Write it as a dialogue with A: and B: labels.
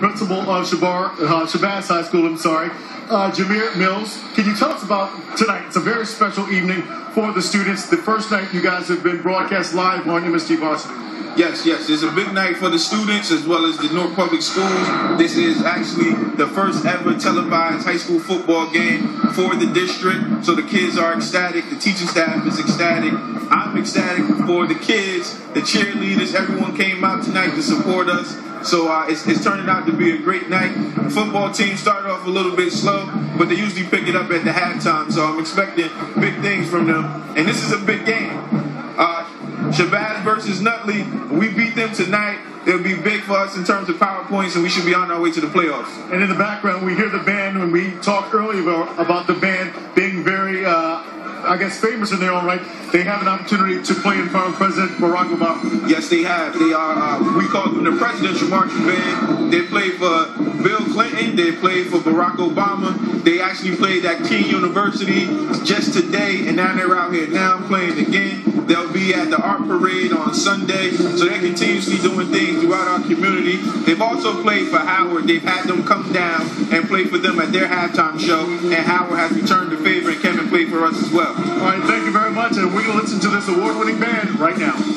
A: principal of Shabar, uh, Shabazz High School, I'm sorry. Uh, Gemar Mills, can you tell us about tonight? It's a very special evening for the students. The first night you guys have been broadcast live on MSG Varsity.
B: Yes, yes. It's a big night for the students as well as the Newark Public Schools. This is actually the first ever televised high school football game for the district. So the kids are ecstatic. The teaching staff is ecstatic. I'm ecstatic for the kids, the cheerleaders. Everyone came out tonight to support us. So uh, it's, it's, turning out to be a great night. Football team started off a little bit slow, but they usually pick it up at the halftime. So I'm expecting big things from them. And this is a big game. Uh, Shabazz versus Nutley. We beat them tonight. It'll be big for us in terms of power points, and we should be on our way to the playoffs.
A: And in the background, we hear the band when we talked earlier about, the band I guess, famous in their own right. They have an opportunity to play in front of President Barack Obama.
B: Yes, they have. They are. Uh, we call them the presidential marching band. They play for Bill Clinton. They play for Barack Obama. They actually played at King University just today, and now they're out here now playing again. They'll be at the art parade on Sunday. So they're continuously doing things throughout our community. They've also played for Howard. They've had them come down and play for them at their halftime show. And Howard has returned the favor and played for us as well.
A: All right, thank you very much. And we're going to listen to this award winning band right now.